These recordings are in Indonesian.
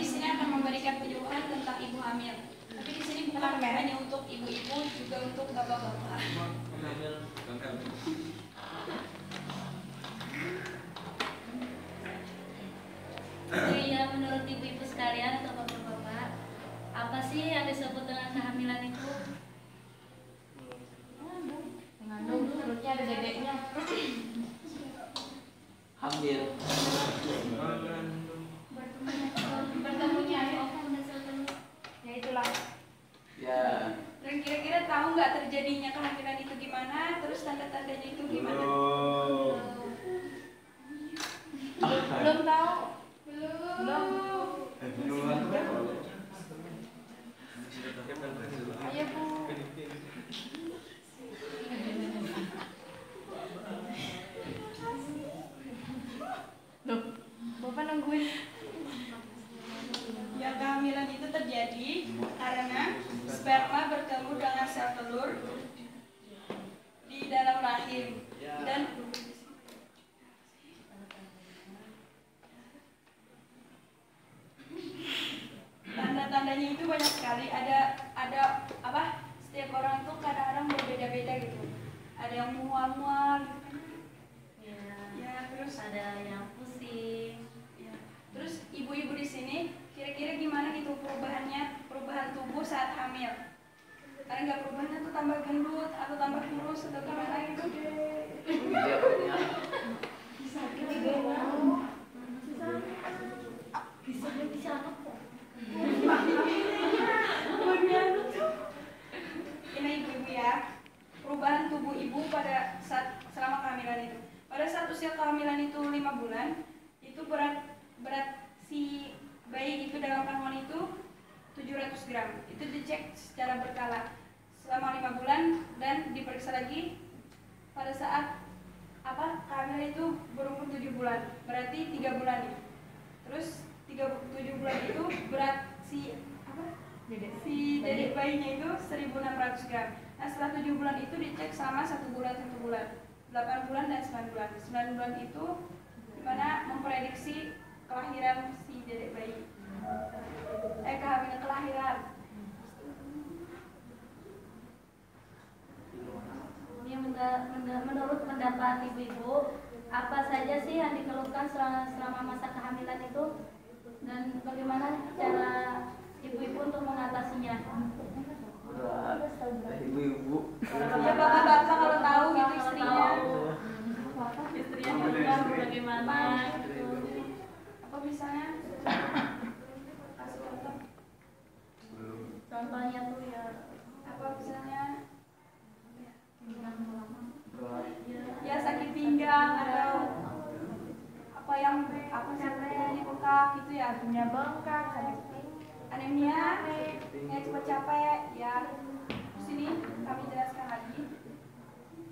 di sini akan memberikan penyuluhan tentang ibu hamil. Tapi di sini bukan hanya untuk ibu-ibu, juga untuk bapak-bapak. Jadi ya menurut ibu-ibu sekalian atau bapak-bapak, apa sih yang disebut dengan kehamilan itu? Mengandung perutnya ada dedeknya. Hamil. Bertemunya ya. Ya itulah. Ya. Dan kira-kira tahu nggak terjadinya kehamilan itu gimana? Terus tanda-tandanya itu gimana? Belum, belum tahu. Belum. Ayo bu. Loh, bapak nungguin. Ya kehamilan itu terjadi karena sperma bertemu dengan sel telur di dalam rahim dan tanda-tandanya itu banyak sekali ada ada apa setiap orang itu kadang-kadang berbeda-beda gitu ada yang mual-mual gitu kan Ya, ya terus ada yang pusing. Ya. Terus ibu-ibu di sini kira-kira gimana gitu perubahannya perubahan tubuh saat hamil? Karena nggak perubahannya tuh tambah gendut atau tambah kurus atau gimana gitu deh. Dia punya Ini ibu-ibu ya perubahan tubuh ibu pada saat selama kehamilan itu. Pada saat usia kehamilan itu lima bulan itu berat berat si bayi itu dalam kandungan itu 700 gram. Itu dicek secara berkala selama lima bulan dan diperiksa lagi pada saat apa kehamilan itu berumur 7 bulan. Berarti tiga bulan ya. Terus tiga tujuh bulan itu berat si apa si dedek bayinya itu 1600 gram. Nah setelah 7 bulan itu dicek sama satu bulan satu bulan, 8 bulan dan 9 bulan. 9 bulan itu di mana memprediksi kelahiran si dedek bayi. Eh kehamilan kelahiran. Ini menda- menda- menurut pendapat ibu-ibu, apa saja sih yang dikeluhkan selama, selama masa kehamilan itu dan bagaimana cara ibu-ibu untuk mengatasinya? Ibu-ibu. Ya bapak-bapak kalau tahu gitu istrinya. istrinya bagaimana. Apa misalnya? Contohnya tuh ya Apa misalnya? Ya sakit pinggang atau apa yang apa sampai di bengkak gitu ya Punya bengkak, sakit anemia ya cepat capek ya. Terus ini kami jelaskan lagi.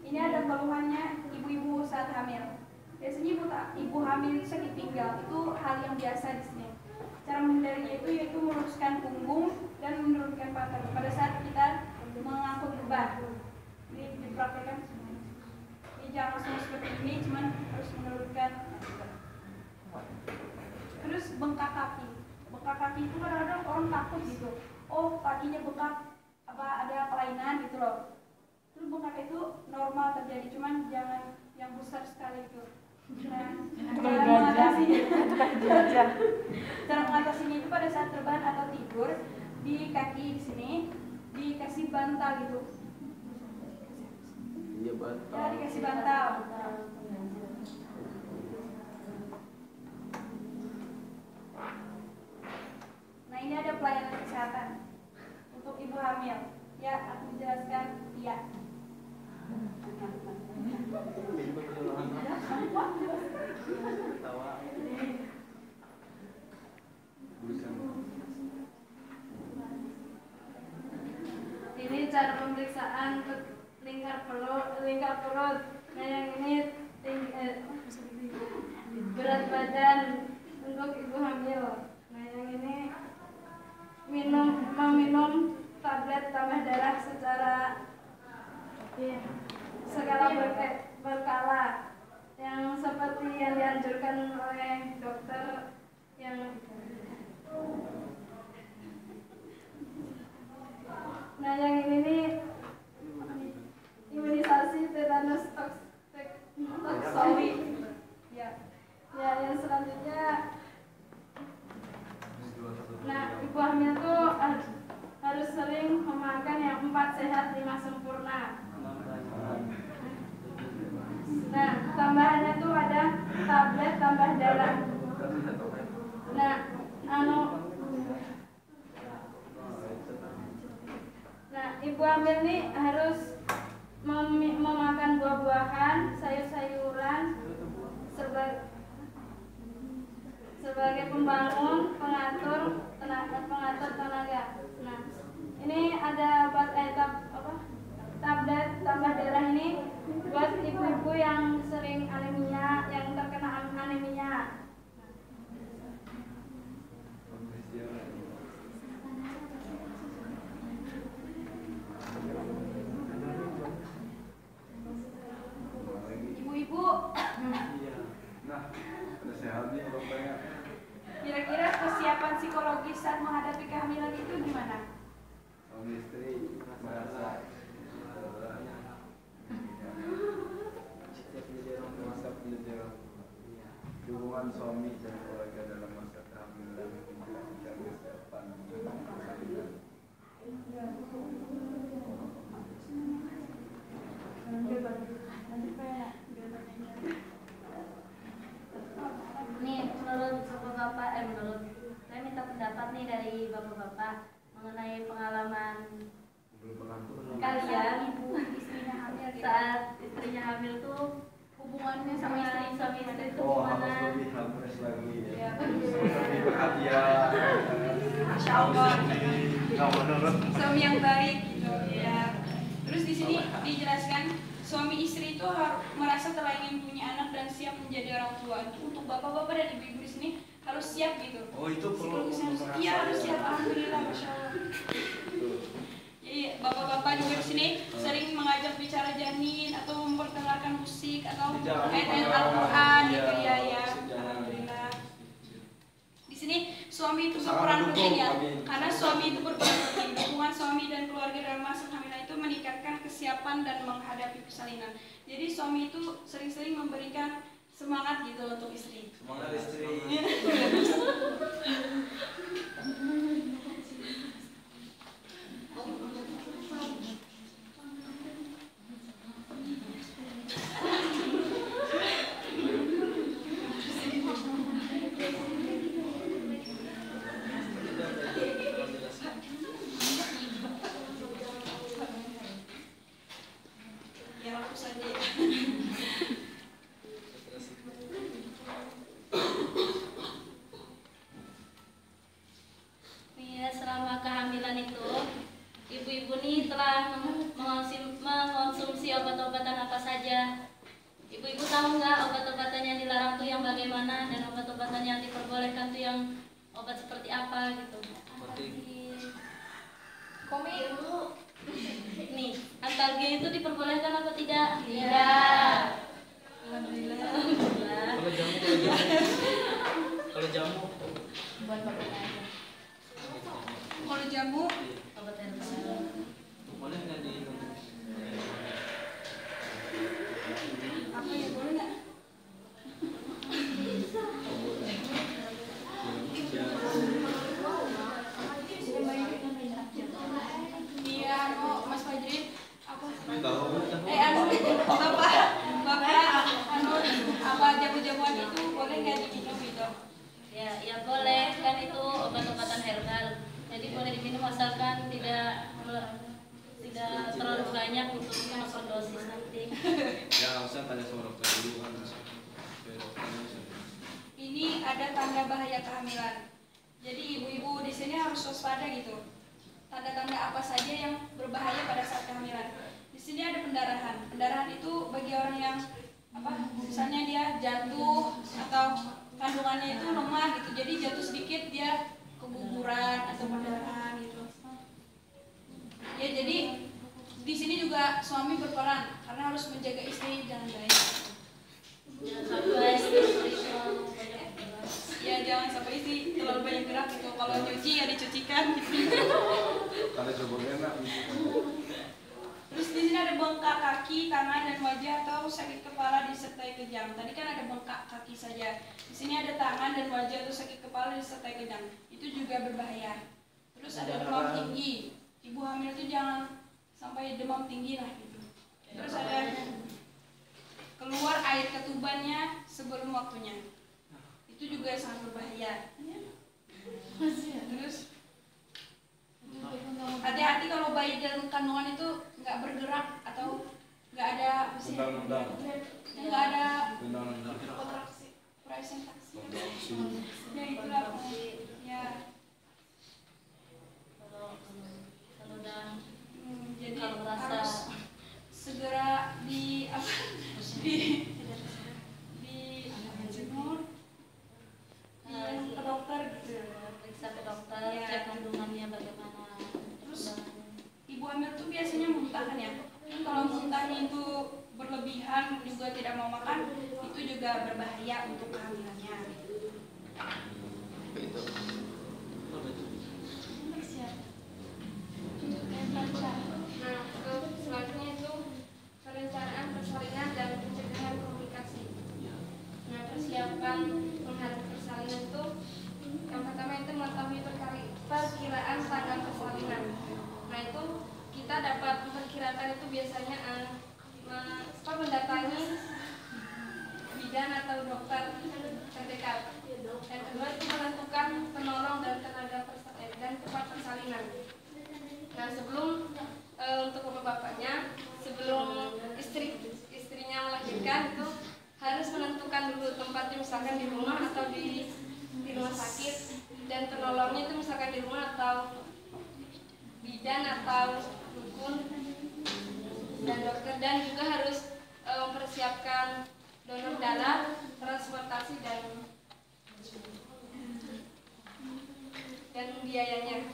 Ini ada keluhannya ibu-ibu saat hamil. Biasanya ibu ibu hamil sakit pinggang itu hal yang biasa di sini. Cara menghindarinya itu yaitu meluruskan punggung dan menurunkan pantat pada saat kita mengangkut beban ini dipraktekkan ini jangan langsung seperti ini cuman harus menurunkan terus bengkak kaki bengkak kaki itu kadang-kadang orang takut gitu oh kakinya bengkak apa ada kelainan gitu loh terus bengkak itu normal terjadi cuman jangan yang besar sekali itu nah cara mengatasinya cara mengatasinya itu pada saat terbahan atau tidur di kaki di sini dikasih bantal gitu Dia ya bantal. dikasih bantal Nah ini ada pelayanan kesehatan untuk ibu hamil. Ya, aku jelaskan iya. Ini cara pemeriksaan lingkar perut, lingkar perut. Nah yang ini ting- eh, berat badan untuk ibu hamil. Nah yang ini minum meminum tablet tambah darah secara Iya. Segala berkala yang seperti yang dianjurkan oleh dokter yang nah yang ini nih hamil nih harus mem- memakan buah-buahan, sayur-sayuran sebagai sebagai pembangun, pengatur tenaga, pengatur tenaga. Nah, ini ada buat eh, tab, apa? Tablet tambah darah ini buat ibu-ibu yang sering anemia, yang terkena an- anemia. Ibu-ibu, Nah, udah sehat nih bapaknya. kira-kira kesiapan psikologis saat menghadapi kehamilan itu gimana? Suami istri merasa Setiap jadi orang tua. merasa menjadi hubungan suami dan keluarga dalam masa kehamilan dan kesiapan. Nih, menurut bapak-bapak, eh menurut saya minta pendapat nih dari bapak-bapak mengenai pengalaman kalian ibu istrinya hamil saat istrinya hamil tuh hubungannya sama sama istri suami istri itu Oh, harus gimana? lebih harmonis lagi Iya, ya. bagus. Lebih perhatian. Masya Allah. Menurut suami yang baik gitu ya terus di sini dijelaskan suami istri itu harus merasa telah ingin punya anak dan siap menjadi orang tua itu untuk bapak-bapak dan ibu-ibu di sini harus siap gitu Oh, itu perlu harus- iya harus ya. siap alhamdulillah masya Allah bapak-bapak juga di sini sering mengajak bicara janin atau memperdengarkan musik atau ayat-ayat Al-Quran iya, gitu ya ya. Alhamdulillah. Di sini suami itu berperan penting ya karena suami itu berperan penting. Hubungan suami dan keluarga dalam masa kehamilan itu meningkatkan kesiapan dan menghadapi persalinan. Jadi suami itu sering-sering memberikan semangat gitu untuk istri. Semangat istri. ya aku saja ya. Nih ya, selama kehamilan itu ibu-ibu nih telah meng- mengonsum- mengonsumsi obat-obatan apa saja. Ibu-ibu tahu nggak obat-obatan yang dilarang tuh yang bagaimana dan obat-obatan yang diperbolehkan tuh yang obat seperti apa gitu. Komik. Ibu, nih antalgia itu diperbolehkan apa tidak? Tidak. Alhamdulillah. Kalau jamu, kalau jamu, kalau jamu, Buat bapak aja. kalau jamu Obat herbal. boleh nggak di apa ya boleh nggak iya anu Mas Fajri apa eh anu bapak bapak anu apa jamu-jamuan itu boleh nggak diminum gitu Ya, ya boleh kan itu obat-obatan herbal. Diminum asalkan tidak tidak terlalu banyak untuk overdosis nanti. Ya harusnya tanya sama dokter dulu kan. Ini ada tanda bahaya kehamilan. Jadi ibu-ibu di sini harus waspada gitu. Tanda-tanda apa saja yang berbahaya pada saat kehamilan. Di sini ada pendarahan. Pendarahan itu bagi orang yang apa misalnya dia jatuh atau kandungannya itu lemah gitu. Jadi jatuh sedikit dia keguguran atau pendarahan ya jadi di sini juga suami berperan karena harus menjaga istri jangan baik. Jangan sampai istri terlalu banyak gerak. ya jangan sampai istri terlalu banyak gerak gitu. Kalau nyuci ya dicucikan gitu. Kalau coba enak gitu. terus di sini ada bengkak kaki tangan dan wajah atau sakit kepala disertai kejang. Tadi kan ada bengkak kaki saja. Di sini ada tangan dan wajah atau sakit kepala disertai kejang. Itu juga berbahaya. Terus ada demam tinggi ibu hamil itu jangan sampai demam tinggi lah gitu. Terus ada keluar air ketubannya sebelum waktunya. Itu juga sangat berbahaya. Terus hati-hati kalau bayi dalam kandungan itu nggak bergerak atau nggak ada nggak ada kontraksi. Presentasi ya itulah. Ya udah hmm, jadi Kalau merasa- harus segera di apa? Di di jemur di ke dokter gitu periksa ke dokter Iya. cek kandungannya bagaimana Terus, ibu hamil tuh biasanya muntah kan ya? Kan kalau muntahnya itu berlebihan juga tidak mau makan itu juga berbahaya untuk kehamilannya Itu. Nah, untuk selanjutnya itu perencanaan persalinan dan pencegahan komunikasi. Nah, menghadapi persalinan itu yang pertama itu mengetahui perkiraan tanggal persalinan. Nah, itu kita dapat memperkirakan itu biasanya apa, mendatangi bidan atau dokter terdekat. Yang kedua itu menentukan penolong dan tenaga eh, persalinan. Nah sebelum eh, untuk bapak-bapaknya, sebelum istri istrinya melahirkan itu harus menentukan dulu tempatnya misalkan di rumah atau di di rumah sakit dan penolongnya itu misalkan di rumah atau bidan atau dukun dan dokter dan juga harus eh, mempersiapkan donor darah, transportasi dan dan biayanya.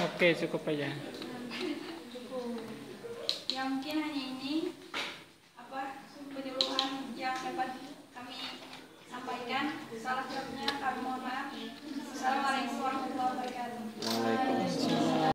Oke, cukup aja.